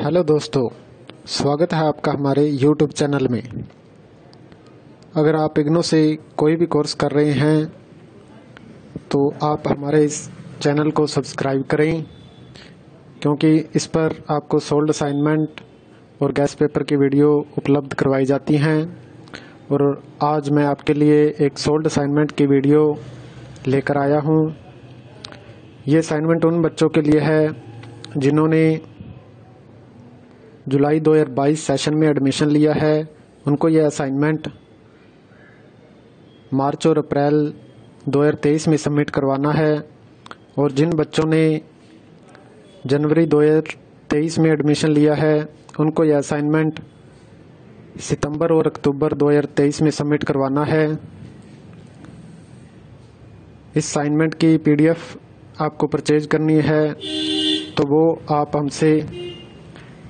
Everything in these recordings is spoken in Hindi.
हेलो दोस्तों, स्वागत है आपका हमारे यूट्यूब चैनल में। अगर आप इग्नो से कोई भी कोर्स कर रहे हैं तो आप हमारे इस चैनल को सब्सक्राइब करें, क्योंकि इस पर आपको सोल्ड असाइनमेंट और गैस पेपर की वीडियो उपलब्ध करवाई जाती हैं। और आज मैं आपके लिए एक सोल्ड असाइनमेंट की वीडियो लेकर आया हूँ। ये असाइनमेंट उन बच्चों के लिए है, जिन्होंने जुलाई 2022 सेशन में एडमिशन लिया है। उनको यह असाइनमेंट मार्च और अप्रैल 2023 में सबमिट करवाना है। और जिन बच्चों ने जनवरी 2023 में एडमिशन लिया है, उनको यह असाइनमेंट सितंबर और अक्टूबर 2023 में सबमिट करवाना है। इस असाइनमेंट की पीडीएफ आपको परचेज करनी है तो वो आप हमसे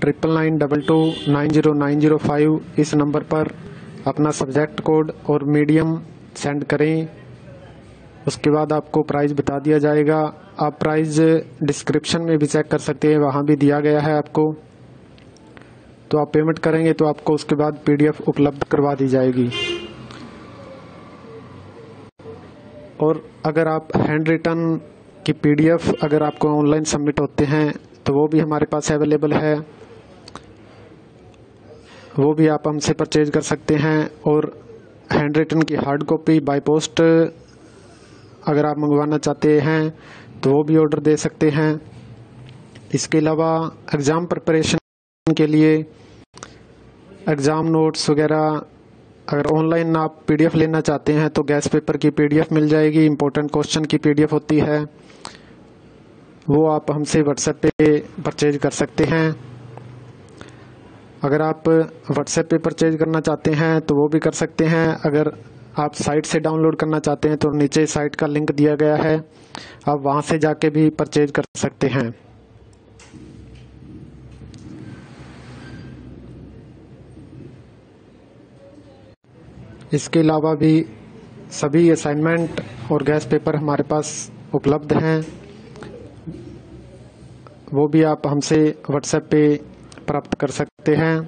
triple nine double two nine zero nine zero five इस नंबर पर अपना सब्जेक्ट कोड और मीडियम सेंड करें। उसके बाद आपको प्राइस बता दिया जाएगा। आप प्राइस डिस्क्रिप्शन में भी चेक कर सकते हैं, वहाँ भी दिया गया है आपको। तो आप पेमेंट करेंगे तो आपको उसके बाद पीडीएफ उपलब्ध करवा दी जाएगी। और अगर आप हैंड रिटन की पीडीएफ अगर आपको ऑनलाइन सबमिट होते हैं तो वो भी हमारे पास अवेलेबल है। वो भी आप हमसे परचेज कर सकते हैं और हैंड रिटन की हार्ड कॉपी बाय पोस्ट अगर आप मंगवाना चाहते हैं तो वो भी ऑर्डर दे सकते हैं। इसके अलावा एग्ज़ाम प्रिपरेशन के लिए एग्ज़ाम नोट्स वगैरह, अगर ऑनलाइन आप पीडीएफ लेना चाहते हैं तो गैस पेपर की पीडीएफ मिल जाएगी इम्पोर्टेंट क्वेश्चन की पीडीएफ होती है। वो आप हमसे व्हाट्सएप पे परचेज कर सकते हैं। अगर आप व्हाट्सएप पे परचेज करना चाहते हैं तो वो भी कर सकते हैं। अगर आप साइट से डाउनलोड करना चाहते हैं तो नीचे साइट का लिंक दिया गया है। आप वहाँ से जाके भी परचेज कर सकते हैं। इसके अलावा भी सभी असाइनमेंट और गैस पेपर हमारे पास उपलब्ध हैं। वो भी आप हमसे व्हाट्सएप पे प्राप्त कर सकते हैं।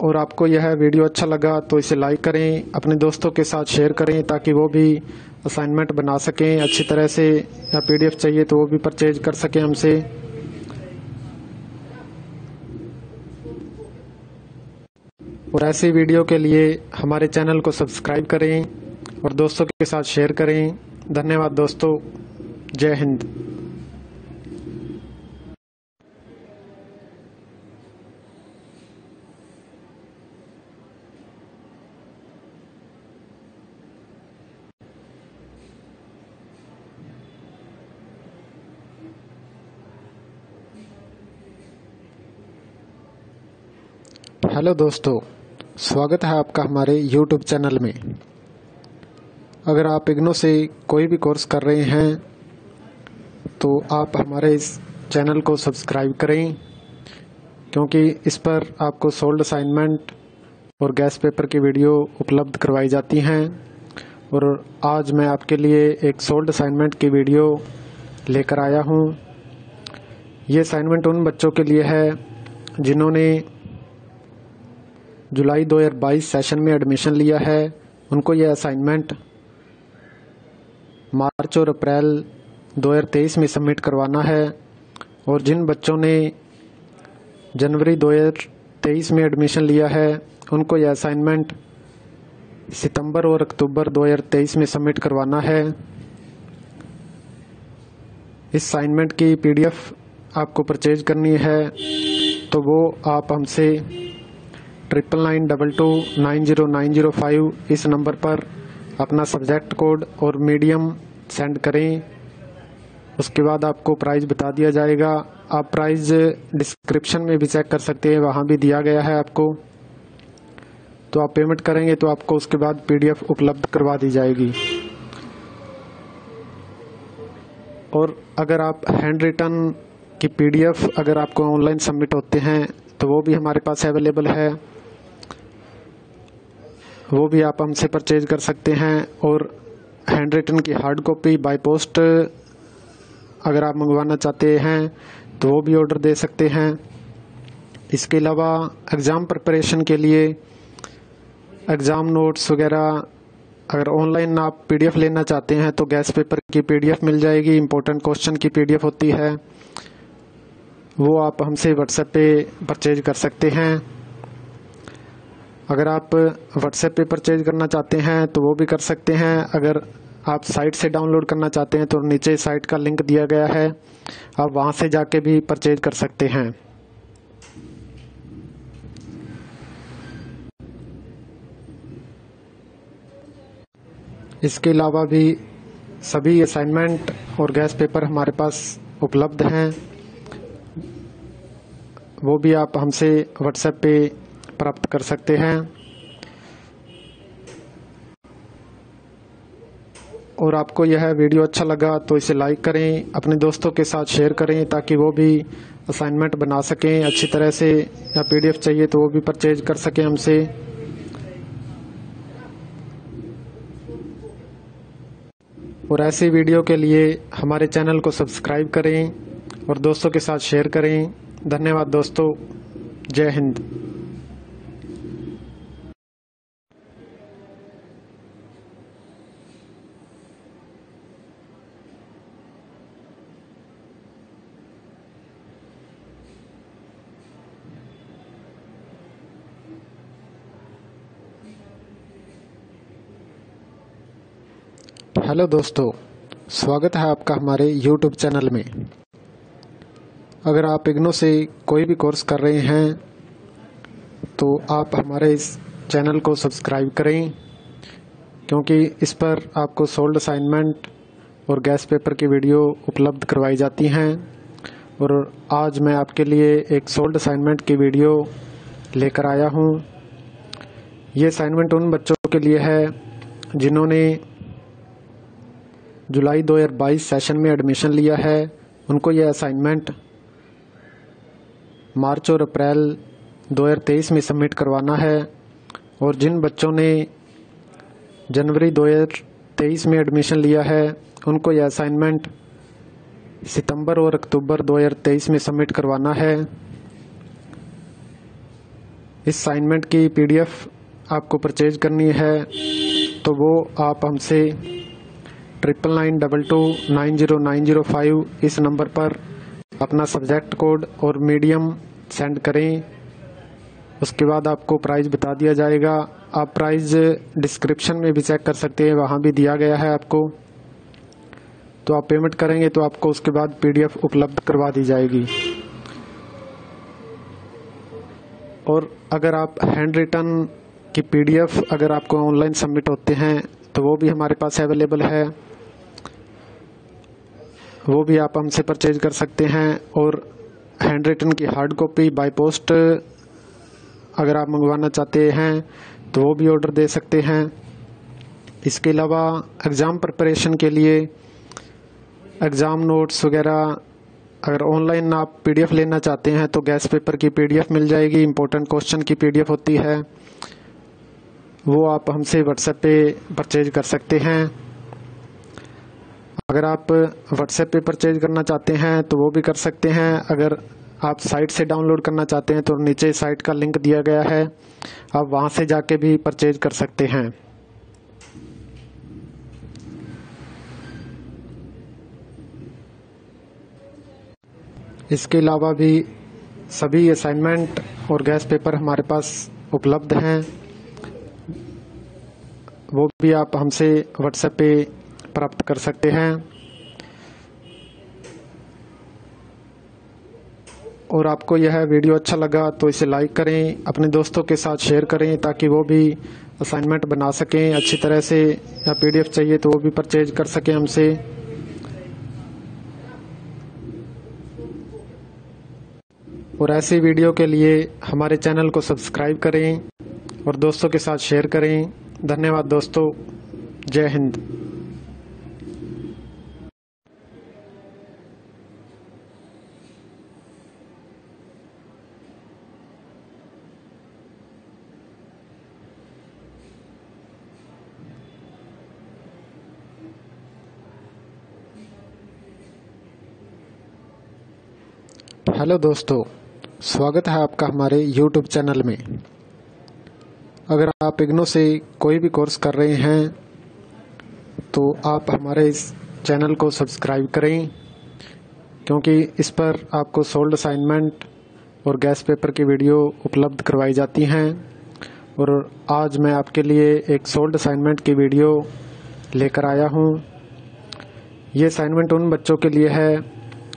और आपको यह वीडियो अच्छा लगा तो इसे लाइक करें, अपने दोस्तों के साथ शेयर करें ताकि वो भी असाइनमेंट बना सकें, अच्छी तरह से या पीडीएफ चाहिए तो वो भी परचेज कर सकें हमसे। और ऐसी वीडियो के लिए हमारे चैनल को सब्सक्राइब करें और दोस्तों के साथ शेयर करें। धन्यवाद दोस्तों। जय हिंद। हेलो दोस्तों, स्वागत है आपका हमारे यूट्यूब चैनल में। अगर आप इग्नो से कोई भी कोर्स कर रहे हैं तो आप हमारे इस चैनल को सब्सक्राइब करें, क्योंकि इस पर आपको सोल्ड असाइनमेंट और गैस पेपर की वीडियो उपलब्ध करवाई जाती हैं। और आज मैं आपके लिए एक सोल्ड असाइनमेंट की वीडियो लेकर आया हूँ। ये असाइनमेंट उन बच्चों के लिए है, जिन्होंने जुलाई 2022 सेशन में एडमिशन लिया है। उनको यह असाइनमेंट मार्च और अप्रैल 2023 में सबमिट करवाना है। और जिन बच्चों ने जनवरी 2023 में एडमिशन लिया है, उनको यह असाइनमेंट सितंबर और अक्टूबर 2023 में सबमिट करवाना है। इस असाइनमेंट की पीडीएफ आपको परचेज करनी है तो वो आप हमसे triple nine double two nine zero nine zero five इस नंबर पर अपना सब्जेक्ट कोड और मीडियम सेंड करें। उसके बाद आपको प्राइस बता दिया जाएगा। आप प्राइस डिस्क्रिप्शन में भी चेक कर सकते हैं, वहाँ भी दिया गया है आपको। तो आप पेमेंट करेंगे तो आपको उसके बाद पीडीएफ उपलब्ध करवा दी जाएगी। और अगर आप हैंड रिटन की पीडीएफ अगर आपको ऑनलाइन सबमिट होते हैं तो वो भी हमारे पास अवेलेबल है। वो भी आप हमसे परचेज कर सकते हैं और हैंड रिटन की हार्ड कॉपी बाय पोस्ट अगर आप मंगवाना चाहते हैं तो वो भी ऑर्डर दे सकते हैं। इसके अलावा एग्ज़ाम प्रिपरेशन के लिए एग्ज़ाम नोट्स वगैरह, अगर ऑनलाइन आप पीडीएफ लेना चाहते हैं तो गैस पेपर की पीडीएफ मिल जाएगी इम्पोर्टेंट क्वेश्चन की पीडीएफ होती है। वो आप हमसे व्हाट्सएप पे परचेज कर सकते हैं। अगर आप व्हाट्सएप पे परचेज करना चाहते हैं तो वो भी कर सकते हैं। अगर आप साइट से डाउनलोड करना चाहते हैं तो नीचे साइट का लिंक दिया गया है। आप वहाँ से जाके भी परचेज कर सकते हैं। इसके अलावा भी सभी असाइनमेंट और गैस पेपर हमारे पास उपलब्ध हैं। वो भी आप हमसे व्हाट्सएप पे प्राप्त कर सकते हैं। और आपको यह वीडियो अच्छा लगा तो इसे लाइक करें, अपने दोस्तों के साथ शेयर करें ताकि वो भी असाइनमेंट बना सकें, अच्छी तरह से या पीडीएफ चाहिए तो वो भी परचेज कर सकें हमसे। और ऐसी वीडियो के लिए हमारे चैनल को सब्सक्राइब करें और दोस्तों के साथ शेयर करें। धन्यवाद दोस्तों। जय हिंद। हेलो दोस्तों, स्वागत है आपका हमारे यूट्यूब चैनल में। अगर आप इग्नो से कोई भी कोर्स कर रहे हैं तो आप हमारे इस चैनल को सब्सक्राइब करें, क्योंकि इस पर आपको सोल्ड असाइनमेंट और गैस पेपर की वीडियो उपलब्ध करवाई जाती हैं। और आज मैं आपके लिए एक सोल्ड असाइनमेंट की वीडियो लेकर आया हूँ। ये असाइनमेंट उन बच्चों के लिए है, जिन्होंने जुलाई 2022 सेशन में एडमिशन लिया है। उनको यह असाइनमेंट मार्च और अप्रैल 2023 में सबमिट करवाना है। और जिन बच्चों ने जनवरी 2023 में एडमिशन लिया है, उनको यह असाइनमेंट सितंबर और अक्टूबर 2023 में सबमिट करवाना है। इस असाइनमेंट की पीडीएफ आपको परचेज करनी है तो वो आप हमसे triple nine double two nine zero nine zero five इस नंबर पर अपना सब्जेक्ट कोड और मीडियम सेंड करें। उसके बाद आपको प्राइस बता दिया जाएगा। आप प्राइस डिस्क्रिप्शन में भी चेक कर सकते हैं, वहाँ भी दिया गया है आपको। तो आप पेमेंट करेंगे तो आपको उसके बाद पीडीएफ उपलब्ध करवा दी जाएगी। और अगर आप हैंड रिटन की पीडीएफ अगर आपको ऑनलाइन सबमिट होते हैं तो वो भी हमारे पास अवेलेबल है। वो भी आप हमसे परचेज कर सकते हैं और हैंड रिटन की हार्ड कॉपी बाय पोस्ट अगर आप मंगवाना चाहते हैं तो वो भी ऑर्डर दे सकते हैं। इसके अलावा एग्ज़ाम प्रिपरेशन के लिए एग्ज़ाम नोट्स वगैरह, अगर ऑनलाइन आप पीडीएफ लेना चाहते हैं तो गैस पेपर की पीडीएफ मिल जाएगी इम्पोर्टेंट क्वेश्चन की पीडीएफ होती है। वो आप हमसे व्हाट्सएप पे परचेज कर सकते हैं। अगर आप व्हाट्सएप पे परचेज करना चाहते हैं तो वो भी कर सकते हैं। अगर आप साइट से डाउनलोड करना चाहते हैं तो नीचे साइट का लिंक दिया गया है। आप वहाँ से जाके भी परचेज कर सकते हैं। इसके अलावा भी सभी असाइनमेंट और गैस पेपर हमारे पास उपलब्ध हैं। वो भी आप हमसे व्हाट्सएप पे प्राप्त कर सकते हैं। और आपको यह वीडियो अच्छा लगा तो इसे लाइक करें, अपने दोस्तों के साथ शेयर करें ताकि वो भी असाइनमेंट बना सकें, अच्छी तरह से या पीडीएफ चाहिए तो वो भी परचेज कर सकें हमसे। और ऐसी वीडियो के लिए हमारे चैनल को सब्सक्राइब करें और दोस्तों के साथ शेयर करें। धन्यवाद दोस्तों। जय हिंद। हेलो दोस्तों, स्वागत है आपका हमारे यूट्यूब चैनल में। अगर आप इग्नो से कोई भी कोर्स कर रहे हैं तो आप हमारे इस चैनल को सब्सक्राइब करें, क्योंकि इस पर आपको सोल्ड असाइनमेंट और गैस पेपर की वीडियो उपलब्ध करवाई जाती हैं। और आज मैं आपके लिए एक सोल्ड असाइनमेंट की वीडियो लेकर आया हूँ। ये असाइनमेंट उन बच्चों के लिए है,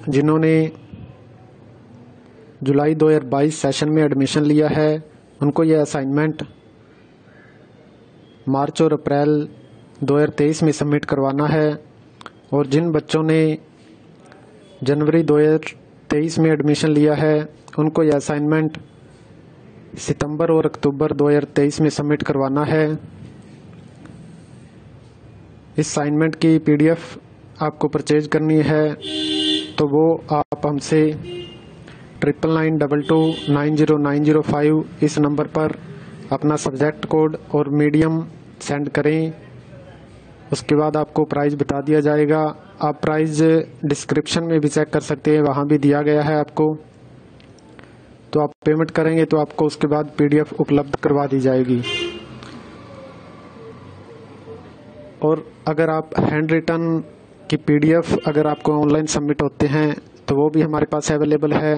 जिन्होंने जुलाई 2022 सेशन में एडमिशन लिया है। उनको यह असाइनमेंट मार्च और अप्रैल 2023 में सबमिट करवाना है। और जिन बच्चों ने जनवरी 2023 में एडमिशन लिया है, उनको यह असाइनमेंट सितंबर और अक्टूबर 2023 में सबमिट करवाना है। इस असाइनमेंट की पीडीएफ आपको परचेज करनी है तो वो आप हमसे triple nine double two nine zero nine zero five इस नंबर पर अपना सब्जेक्ट कोड और मीडियम सेंड करें। उसके बाद आपको प्राइस बता दिया जाएगा। आप प्राइस डिस्क्रिप्शन में भी चेक कर सकते हैं, वहाँ भी दिया गया है आपको। तो आप पेमेंट करेंगे तो आपको उसके बाद पीडीएफ उपलब्ध करवा दी जाएगी। और अगर आप हैंड रिटर्न की पीडीएफ अगर आपको ऑनलाइन सबमिट होते हैं तो वो भी हमारे पास अवेलेबल है।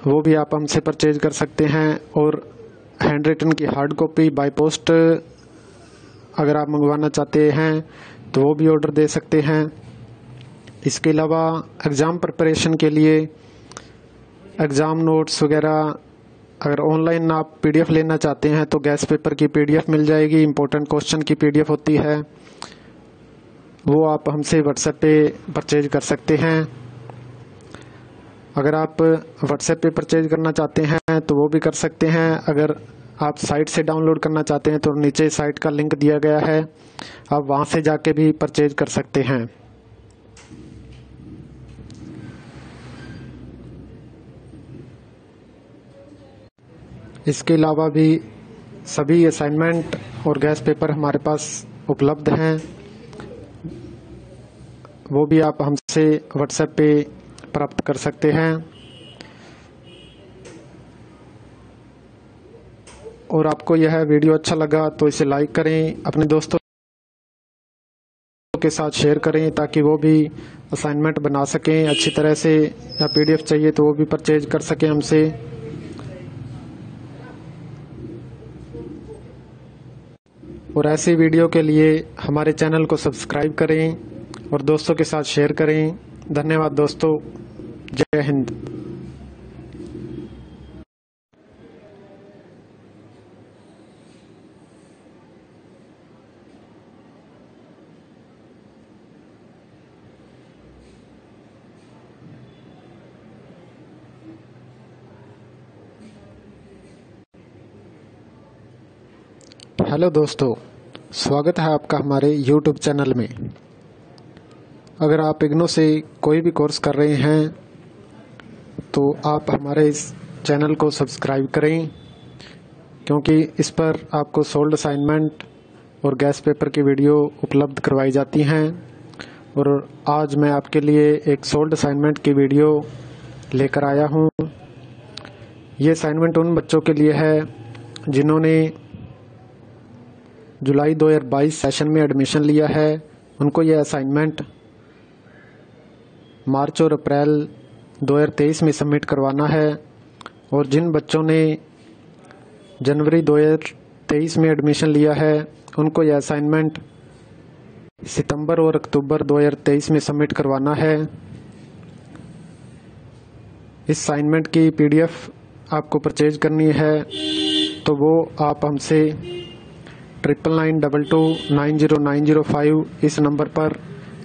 वो भी आप हमसे परचेज कर सकते हैं और हैंड रिटन की हार्ड कॉपी बाय पोस्ट अगर आप मंगवाना चाहते हैं तो वो भी ऑर्डर दे सकते हैं। इसके अलावा एग्ज़ाम प्रिपरेशन के लिए एग्ज़ाम नोट्स वगैरह, अगर ऑनलाइन आप पीडीएफ लेना चाहते हैं तो गैस पेपर की पीडीएफ मिल जाएगी इम्पोर्टेंट क्वेश्चन की पीडीएफ होती है। वो आप हमसे व्हाट्सएप पे परचेज कर सकते हैं। अगर आप व्हाट्सएप पे परचेज करना चाहते हैं तो वो भी कर सकते हैं। अगर आप साइट से डाउनलोड करना चाहते हैं तो नीचे साइट का लिंक दिया गया है। आप वहाँ से जाके भी परचेज कर सकते हैं। इसके अलावा भी सभी असाइनमेंट और गैस पेपर हमारे पास उपलब्ध हैं। वो भी आप हमसे व्हाट्सएप पे प्राप्त कर सकते हैं। और आपको यह वीडियो अच्छा लगा तो इसे लाइक करें, अपने दोस्तों के साथ शेयर करें ताकि वो भी असाइनमेंट बना सकें, अच्छी तरह से या पीडीएफ चाहिए तो वो भी परचेज कर सकें हमसे। और ऐसी वीडियो के लिए हमारे चैनल को सब्सक्राइब करें और दोस्तों के साथ शेयर करें। धन्यवाद दोस्तों। जय हिंद। हेलो दोस्तों स्वागत है आपका हमारे यूट्यूब चैनल में। अगर आप इग्नो से कोई भी कोर्स कर रहे हैं तो आप हमारे इस चैनल को सब्सक्राइब करें, क्योंकि इस पर आपको सोल्ड असाइनमेंट और गैस पेपर की वीडियो उपलब्ध करवाई जाती हैं। और आज मैं आपके लिए एक सोल्ड असाइनमेंट की वीडियो लेकर आया हूँ। ये असाइनमेंट उन बच्चों के लिए है जिन्होंने जुलाई 2022 सेशन में एडमिशन लिया है। उनको यह असाइनमेंट मार्च और अप्रैल 2023 में सबमिट करवाना है और जिन बच्चों ने जनवरी 2023 में एडमिशन लिया है, उनको यह असाइनमेंट सितंबर और अक्टूबर 2023 में सबमिट करवाना है। इस असाइनमेंट की पीडीएफ आपको परचेज करनी है तो वो आप हमसे triple nine double two nine zero nine zero five इस नंबर पर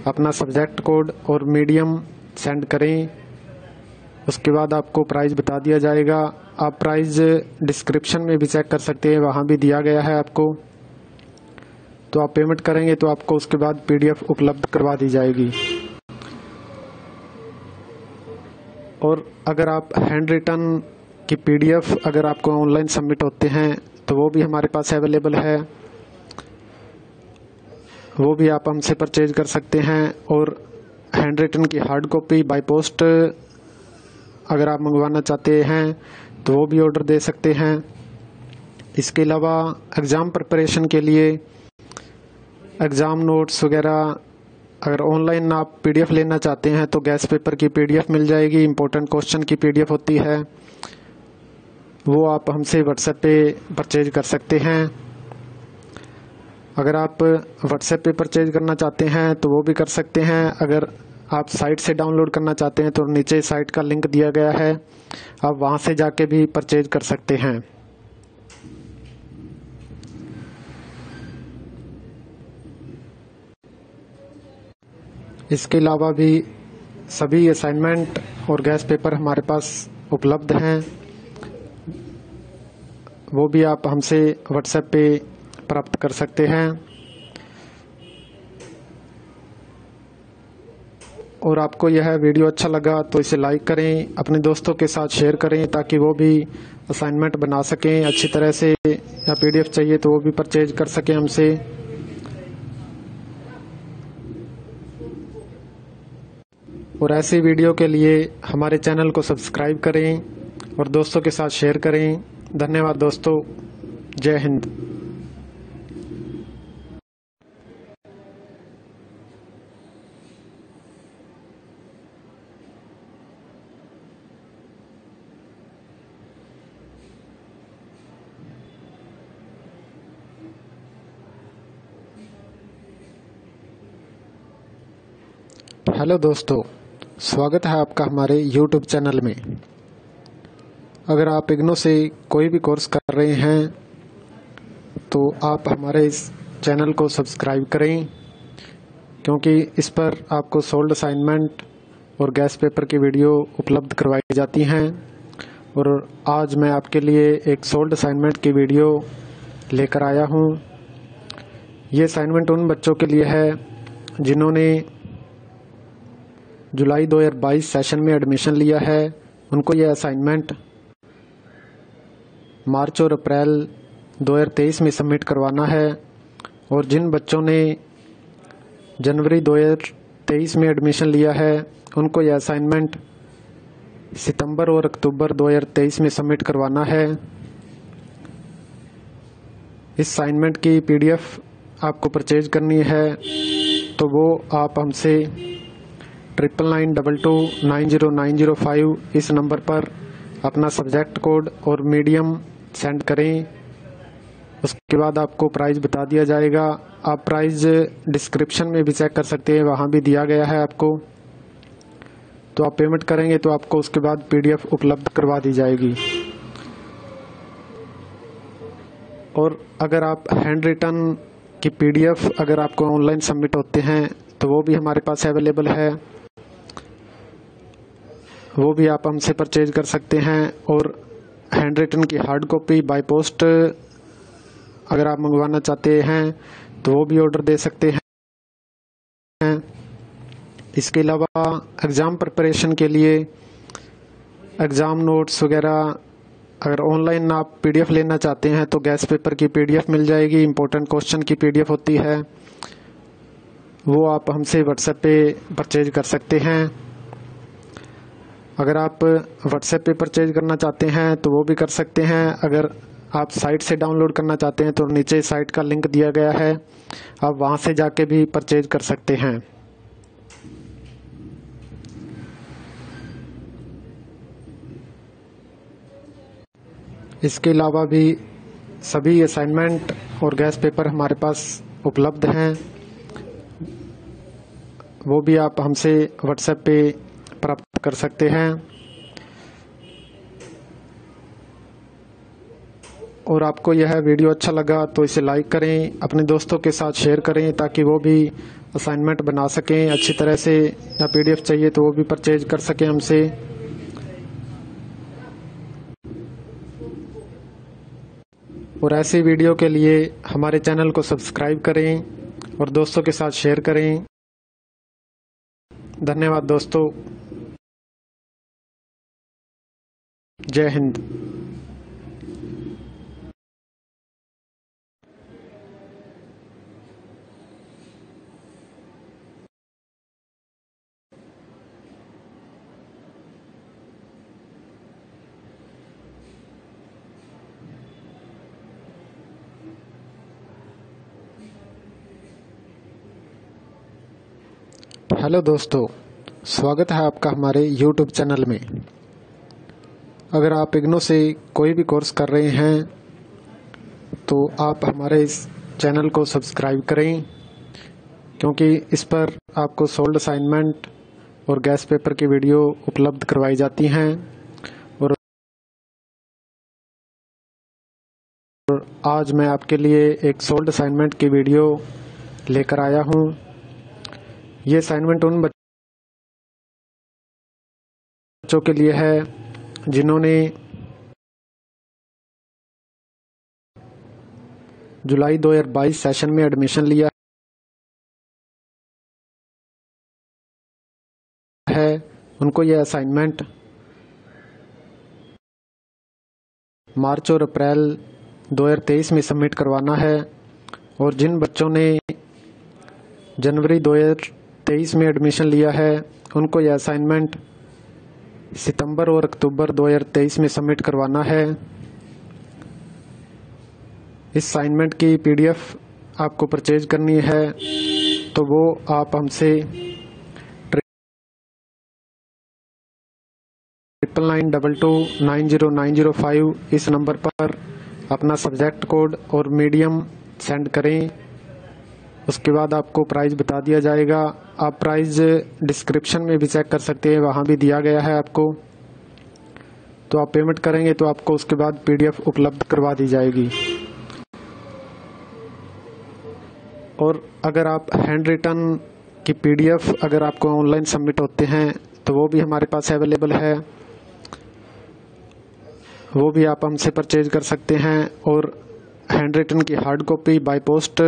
अपना सब्जेक्ट कोड और मीडियम सेंड करें। उसके बाद आपको प्राइस बता दिया जाएगा। आप प्राइस डिस्क्रिप्शन में भी चेक कर सकते हैं, वहाँ भी दिया गया है आपको। तो आप पेमेंट करेंगे तो आपको उसके बाद पीडीएफ उपलब्ध करवा दी जाएगी। और अगर आप हैंड रिटर्न की पीडीएफ अगर आपको ऑनलाइन सबमिट होते हैं तो वो भी हमारे पास अवेलेबल है। वो भी आप हमसे परचेज कर सकते हैं और हैंड रिटन की हार्ड कॉपी बाय पोस्ट अगर आप मंगवाना चाहते हैं तो वो भी ऑर्डर दे सकते हैं। इसके अलावा एग्ज़ाम प्रिपरेशन के लिए एग्ज़ाम नोट्स वगैरह, अगर ऑनलाइन आप पीडीएफ लेना चाहते हैं तो गैस पेपर की पीडीएफ मिल जाएगी इम्पोर्टेंट क्वेश्चन की पीडीएफ होती है। वो आप हमसे व्हाट्सएप पे परचेज कर सकते हैं। अगर आप व्हाट्सएप पे परचेज करना चाहते हैं तो वो भी कर सकते हैं। अगर आप साइट से डाउनलोड करना चाहते हैं तो नीचे साइट का लिंक दिया गया है। आप वहाँ से जाके भी परचेज कर सकते हैं। इसके अलावा भी सभी असाइनमेंट और गैस पेपर हमारे पास उपलब्ध हैं। वो भी आप हमसे व्हाट्सएप पे प्राप्त कर सकते हैं। और आपको यह वीडियो अच्छा लगा तो इसे लाइक करें, अपने दोस्तों के साथ शेयर करें ताकि वो भी असाइनमेंट बना सकें। अच्छी तरह से या पीडीएफ चाहिए तो वो भी परचेज कर सकें हमसे। और ऐसी वीडियो के लिए हमारे चैनल को सब्सक्राइब करें और दोस्तों के साथ शेयर करें। धन्यवाद दोस्तों। जय हिंद। हेलो दोस्तों, स्वागत है आपका हमारे यूट्यूब चैनल में। अगर आप इग्नो से कोई भी कोर्स कर रहे हैं तो आप हमारे इस चैनल को सब्सक्राइब करें, क्योंकि इस पर आपको सोल्ड असाइनमेंट और गैस पेपर की वीडियो उपलब्ध करवाई जाती हैं। और आज मैं आपके लिए एक सोल्ड असाइनमेंट की वीडियो लेकर आया हूँ। ये असाइनमेंट उन बच्चों के लिए है, जिन्होंने जुलाई 2022 सेशन में एडमिशन लिया है। उनको यह असाइनमेंट मार्च और अप्रैल 2023 में सबमिट करवाना है। और जिन बच्चों ने जनवरी 2023 में एडमिशन लिया है, उनको यह असाइनमेंट सितंबर और अक्टूबर 2023 में सबमिट करवाना है। इस असाइनमेंट की पीडीएफ आपको परचेज करनी है तो वो आप हमसे triple nine double two nine zero nine zero five इस नंबर पर अपना सब्जेक्ट कोड और मीडियम सेंड करें। उसके बाद आपको प्राइस बता दिया जाएगा। आप प्राइस डिस्क्रिप्शन में भी चेक कर सकते हैं, वहाँ भी दिया गया है आपको। तो आप पेमेंट करेंगे तो आपको उसके बाद पीडीएफ उपलब्ध करवा दी जाएगी। और अगर आप हैंड रिटन की पीडीएफ अगर आपको ऑनलाइन सबमिट होते हैं तो वो भी हमारे पास अवेलेबल है। वो भी आप हमसे परचेज कर सकते हैं और हैंड रिटन की हार्ड कॉपी बाय पोस्ट अगर आप मंगवाना चाहते हैं तो वो भी ऑर्डर दे सकते हैं। इसके अलावा एग्ज़ाम प्रिपरेशन के लिए एग्ज़ाम नोट्स वगैरह, अगर ऑनलाइन आप पीडीएफ लेना चाहते हैं तो गैस पेपर की पीडीएफ मिल जाएगी इम्पोर्टेंट क्वेश्चन की पीडीएफ होती है। वो आप हमसे व्हाट्सएप पे परचेज कर सकते हैं। अगर आप व्हाट्सएप पे परचेज करना चाहते हैं तो वो भी कर सकते हैं। अगर आप साइट से डाउनलोड करना चाहते हैं तो नीचे साइट का लिंक दिया गया है। आप वहाँ से जाके भी परचेज कर सकते हैं। इसके अलावा भी सभी असाइनमेंट और गैस पेपर हमारे पास उपलब्ध हैं। वो भी आप हमसे व्हाट्सएप पे कर सकते हैं। और आपको यह वीडियो अच्छा लगा तो इसे लाइक करें, अपने दोस्तों के साथ शेयर करें ताकि वो भी असाइनमेंट बना सकें। अच्छी तरह से या पीडीएफ चाहिए तो वो भी परचेज कर सकें हमसे। और ऐसी वीडियो के लिए हमारे चैनल को सब्सक्राइब करें और दोस्तों के साथ शेयर करें। धन्यवाद दोस्तों। जय हिंद। हेलो दोस्तों स्वागत है आपका हमारे यूट्यूब चैनल में। अगर आप इग्नो से कोई भी कोर्स कर रहे हैं तो आप हमारे इस चैनल को सब्सक्राइब करें, क्योंकि इस पर आपको सोल्ड असाइनमेंट और गैस पेपर की वीडियो उपलब्ध करवाई जाती हैं। और आज मैं आपके लिए एक सोल्ड असाइनमेंट की वीडियो लेकर आया हूँ। ये असाइनमेंट उन बच्चों के लिए है जिन्होंने जुलाई 2022 सेशन में एडमिशन लिया है, उनको यह असाइनमेंट मार्च और अप्रैल 2023 में सबमिट करवाना है और जिन बच्चों ने जनवरी 2023 में एडमिशन लिया है, उनको यह असाइनमेंट सितंबर और अक्टूबर 2023 में सबमिट करवाना है। इस असाइनमेंट की पीडीएफ आपको परचेज करनी है तो वो आप हमसे triple nine double two nine zero nine zero five इस नंबर पर अपना सब्जेक्ट कोड और मीडियम सेंड करें। उसके बाद आपको प्राइस बता दिया जाएगा। आप प्राइस डिस्क्रिप्शन में भी चेक कर सकते हैं, वहाँ भी दिया गया है आपको। तो आप पेमेंट करेंगे तो आपको उसके बाद पीडीएफ उपलब्ध करवा दी जाएगी। और अगर आप हैंड रिटन की पीडीएफ अगर आपको ऑनलाइन सबमिट होते हैं तो वो भी हमारे पास अवेलेबल है। वो भी आप हमसे परचेज कर सकते हैं और हैंड रिटन की हार्ड कॉपी बाय पोस्ट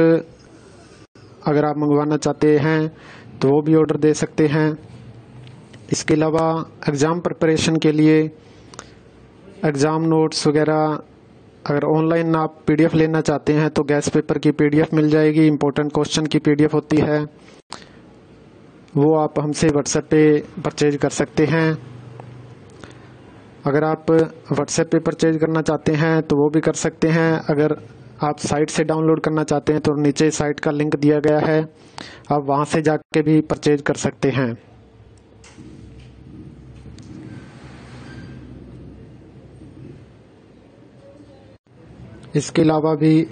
अगर आप मंगवाना चाहते हैं तो वो भी ऑर्डर दे सकते हैं। इसके अलावा एग्ज़ाम प्रिपरेशन के लिए एग्ज़ाम नोट्स वगैरह, अगर ऑनलाइन आप पीडीएफ लेना चाहते हैं तो गैस पेपर की पीडीएफ मिल जाएगी इम्पोर्टेंट क्वेश्चन की पीडीएफ होती है। वो आप हमसे व्हाट्सएप पे परचेज कर सकते हैं। अगर आप व्हाट्सएप पे परचेज करना चाहते हैं तो वो भी कर सकते हैं। अगर आप साइट से डाउनलोड करना चाहते हैं तो नीचे साइट का लिंक दिया गया है। आप वहाँ से जाके भी परचेज कर सकते हैं। इसके अलावा भी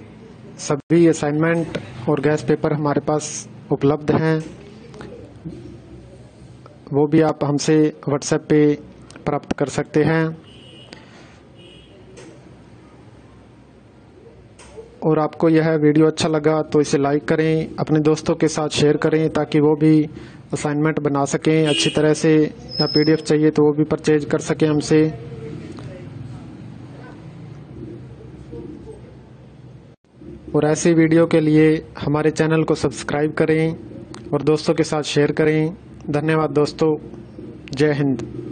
सभी असाइनमेंट और गैस पेपर हमारे पास उपलब्ध हैं। वो भी आप हमसे व्हाट्सएप पे प्राप्त कर सकते हैं। और आपको यह वीडियो अच्छा लगा तो इसे लाइक करें, अपने दोस्तों के साथ शेयर करें ताकि वो भी असाइनमेंट बना सकें, अच्छी तरह से या पीडीएफ चाहिए तो वो भी परचेज कर सकें हमसे। और ऐसी वीडियो के लिए हमारे चैनल को सब्सक्राइब करें और दोस्तों के साथ शेयर करें। धन्यवाद दोस्तों। जय हिंद।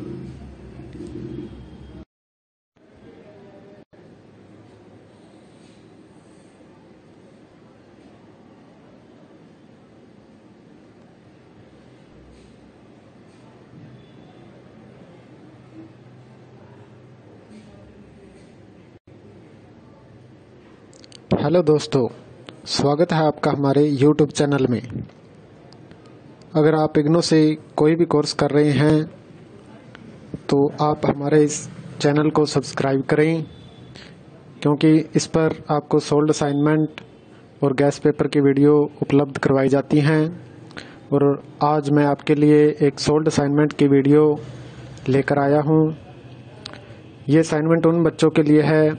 हेलो दोस्तों, स्वागत है आपका हमारे यूट्यूब चैनल में। अगर आप इग्नो से कोई भी कोर्स कर रहे हैं तो आप हमारे इस चैनल को सब्सक्राइब करें, क्योंकि इस पर आपको सोल्ड असाइनमेंट और गैस पेपर की वीडियो उपलब्ध करवाई जाती हैं। और आज मैं आपके लिए एक सोल्ड असाइनमेंट की वीडियो लेकर आया हूँ। ये असाइनमेंट उन बच्चों के लिए है,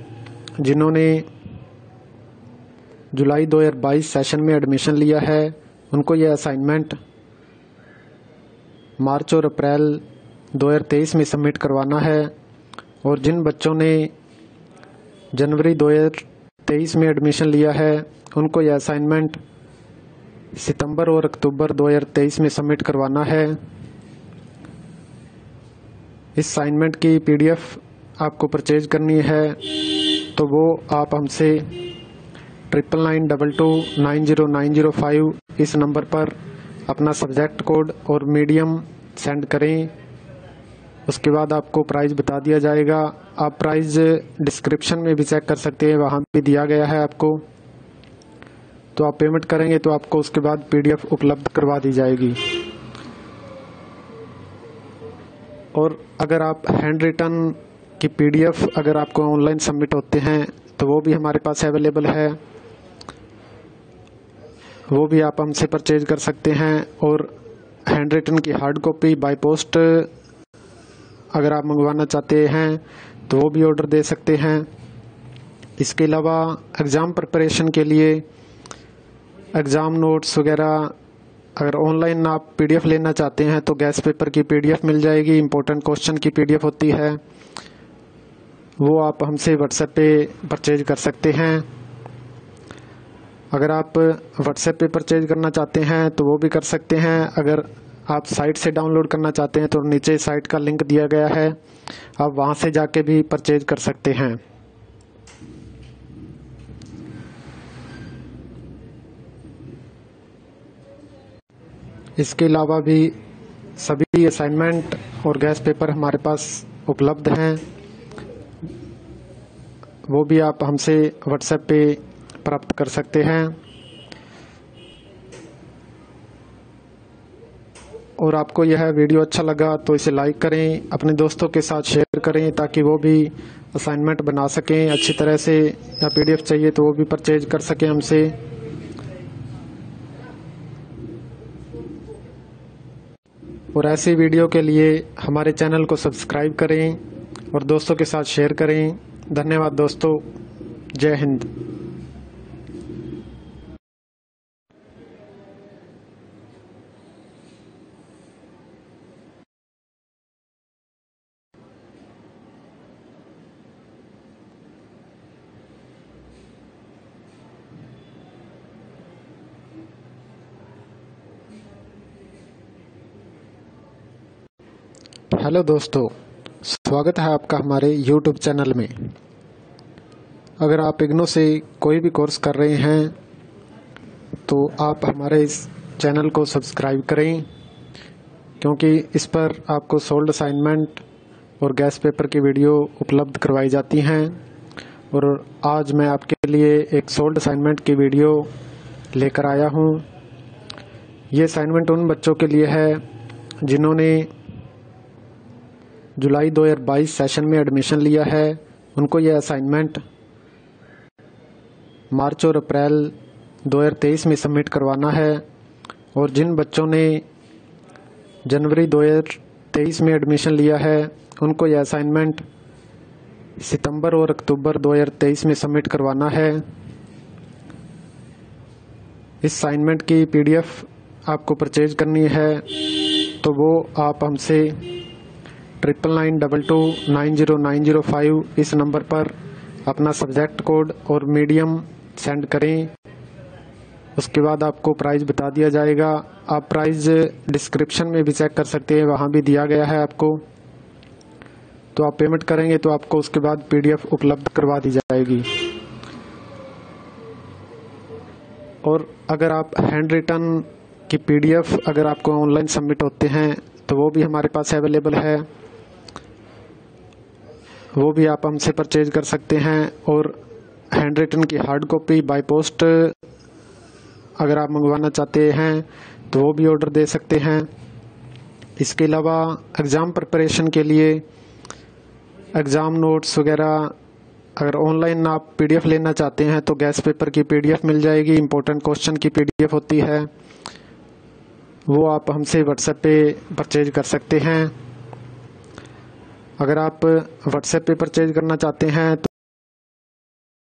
जिन्होंने जुलाई 2022 सेशन में एडमिशन लिया है। उनको यह असाइनमेंट मार्च और अप्रैल 2023 में सबमिट करवाना है। और जिन बच्चों ने जनवरी 2023 में एडमिशन लिया है, उनको यह असाइनमेंट सितंबर और अक्टूबर 2023 में सबमिट करवाना है। इस असाइनमेंट की पीडीएफ आपको परचेज करनी है तो वो आप हमसे triple nine double two nine zero nine zero five इस नंबर पर अपना सब्जेक्ट कोड और मीडियम सेंड करें। उसके बाद आपको प्राइस बता दिया जाएगा। आप प्राइस डिस्क्रिप्शन में भी चेक कर सकते हैं, वहाँ भी दिया गया है आपको। तो आप पेमेंट करेंगे तो आपको उसके बाद पीडीएफ उपलब्ध करवा दी जाएगी। और अगर आप हैंड रिटन की पीडीएफ अगर आपको ऑनलाइन सबमिट होते हैं तो वो भी हमारे पास अवेलेबल है। वो भी आप हमसे परचेज कर सकते हैं और हैंड रिटन की हार्ड कॉपी बाय पोस्ट अगर आप मंगवाना चाहते हैं तो वो भी ऑर्डर दे सकते हैं। इसके अलावा एग्ज़ाम प्रिपरेशन के लिए एग्ज़ाम नोट्स वगैरह, अगर ऑनलाइन आप पीडीएफ लेना चाहते हैं तो गैस पेपर की पीडीएफ मिल जाएगी इम्पोर्टेंट क्वेश्चन की पीडीएफ होती है। वो आप हमसे व्हाट्सएप पे परचेज कर सकते हैं। अगर आप व्हाट्सएप पे परचेज करना चाहते हैं तो वो भी कर सकते हैं। अगर आप साइट से डाउनलोड करना चाहते हैं तो नीचे साइट का लिंक दिया गया है। आप वहाँ से जाके भी परचेज कर सकते हैं। इसके अलावा भी सभी असाइनमेंट और गैस पेपर हमारे पास उपलब्ध हैं। वो भी आप हमसे व्हाट्सएप पे प्राप्त कर सकते हैं। और आपको यह वीडियो अच्छा लगा तो इसे लाइक करें, अपने दोस्तों के साथ शेयर करें ताकि वो भी असाइनमेंट बना सकें, अच्छी तरह से या पीडीएफ चाहिए तो वो भी परचेज कर सकें हमसे। और ऐसी वीडियो के लिए हमारे चैनल को सब्सक्राइब करें और दोस्तों के साथ शेयर करें। धन्यवाद दोस्तों। जय हिंद। हेलो दोस्तों, स्वागत है आपका हमारे यूट्यूब चैनल में। अगर आप इग्नो से कोई भी कोर्स कर रहे हैं तो आप हमारे इस चैनल को सब्सक्राइब करें, क्योंकि इस पर आपको सोल्ड असाइनमेंट और गैस पेपर की वीडियो उपलब्ध करवाई जाती हैं। और आज मैं आपके लिए एक सोल्ड असाइनमेंट की वीडियो लेकर आया हूँ। ये असाइनमेंट उन बच्चों के लिए है, जिन्होंने जुलाई 2022 सेशन में एडमिशन लिया है। उनको यह असाइनमेंट मार्च और अप्रैल 2023 में सबमिट करवाना है। और जिन बच्चों ने जनवरी 2023 में एडमिशन लिया है, उनको यह असाइनमेंट सितंबर और अक्टूबर 2023 में सबमिट करवाना है। इस असाइनमेंट की पीडीएफ आपको परचेज करनी है तो वो आप हमसे triple nine double two nine zero nine zero five इस नंबर पर अपना सब्जेक्ट कोड और मीडियम सेंड करें। उसके बाद आपको प्राइस बता दिया जाएगा। आप प्राइस डिस्क्रिप्शन में भी चेक कर सकते हैं, वहाँ भी दिया गया है आपको। तो आप पेमेंट करेंगे तो आपको उसके बाद पीडीएफ उपलब्ध करवा दी जाएगी। और अगर आप हैंड रिटर्न की पीडीएफ अगर आपको ऑनलाइन सबमिट होते हैं तो वो भी हमारे पास अवेलेबल है। वो भी आप हमसे परचेज कर सकते हैं और हैंड रिटन की हार्ड कॉपी बाय पोस्ट अगर आप मंगवाना चाहते हैं तो वो भी ऑर्डर दे सकते हैं। इसके अलावा एग्ज़ाम प्रिपरेशन के लिए एग्ज़ाम नोट्स वगैरह, अगर ऑनलाइन आप पीडीएफ लेना चाहते हैं तो गैस पेपर की पीडीएफ मिल जाएगी इम्पोर्टेंट क्वेश्चन की पीडीएफ होती है। वो आप हमसे व्हाट्सएप पे परचेज कर सकते हैं। अगर आप व्हाट्सएप पे परचेज करना चाहते हैं तो